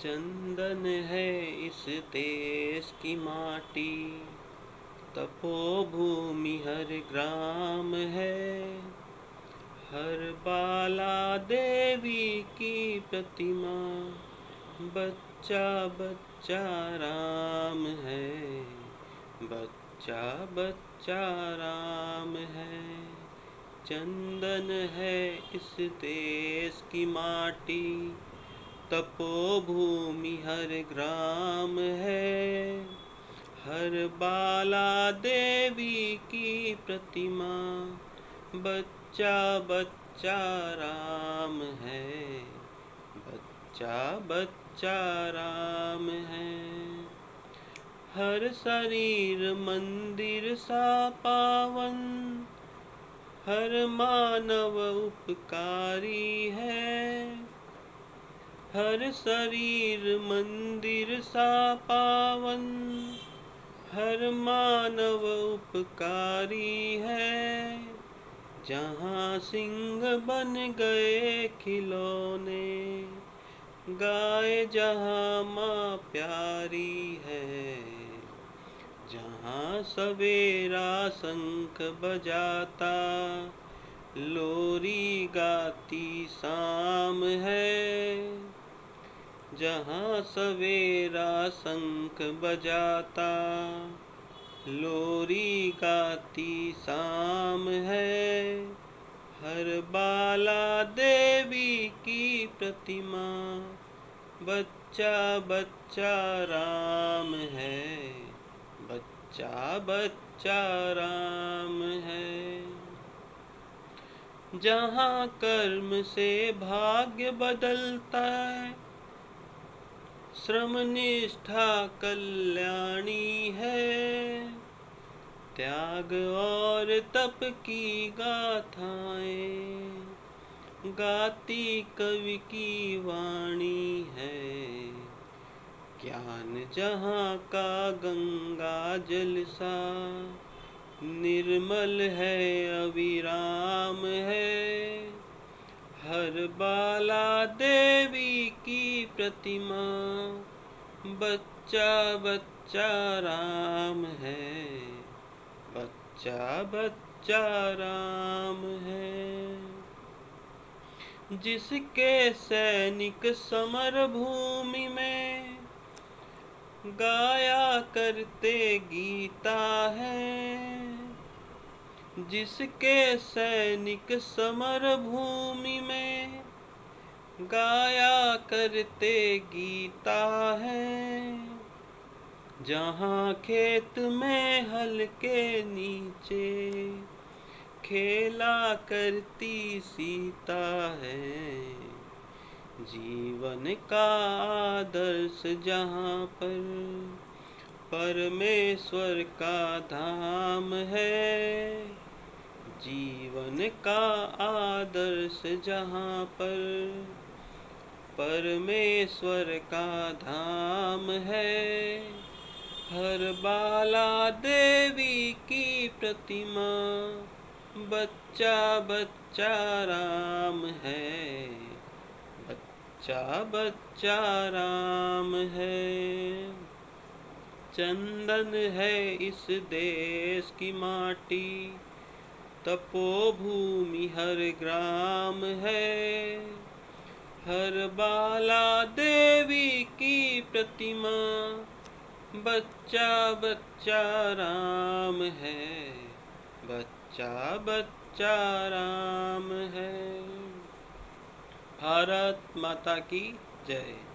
चंदन है इस देश की माटी। तपोभूमि हर ग्राम है। हर बाला देवी की प्रतिमा। बच्चा बच्चा राम है। बच्चा बच्चा राम है। चंदन है इस देश की माटी। तपोभूमि हर ग्राम है। हर बाला देवी की प्रतिमा, बच्चा बच्चा राम है। बच्चा बच्चा राम है। हर शरीर मंदिर सा पावन, हर मानव उपकारी है। हर शरीर मंदिर सा पावन, हर मानव उपकारी है। जहाँ सिंह बन गए खिलौने गाय जहाँ माँ प्यारी है। जहाँ सवेरा शंख बजाता, लोरी गाती शाम है। जहाँ सवेरा शंख बजाता, लोरी गाती शाम है। हर बाला देवी की प्रतिमा, बच्चा बच्चा राम है। बच्चा बच्चा राम है। जहाँ कर्म से भाग्य बदलता है श्रम निष्ठा कल्याणी है। त्याग और तप की गाथाएँ, गाती कवि की वाणी है। ज्ञान जहाँ का गंगा जल सा निर्मल है, अविराम है। हर बाला देवी की प्रतिमा। बच्चा बच्चा राम है। बच्चा बच्चा राम है। जिसके सैनिक समर भूमि में गाया करते गीता है। जिसके सैनिक समर भूमि में गाया करते गीता है। जहाँ खेत में हल के नीचे खेला करती सीता है। जीवन का आदर्श जहाँ पर परमेश्वर का धाम है। जीवन का आदर्श जहाँ पर परमेश्वर का धाम है। हर बाला देवी की प्रतिमा, बच्चा बच्चा राम है। बच्चा बच्चा राम है। चंदन है इस देश की माटी, तपोभूमि हर ग्राम है। हर बाला देवी की प्रतिमा। बच्चा बच्चा राम है। बच्चा बच्चा राम है। भारत माता की जय।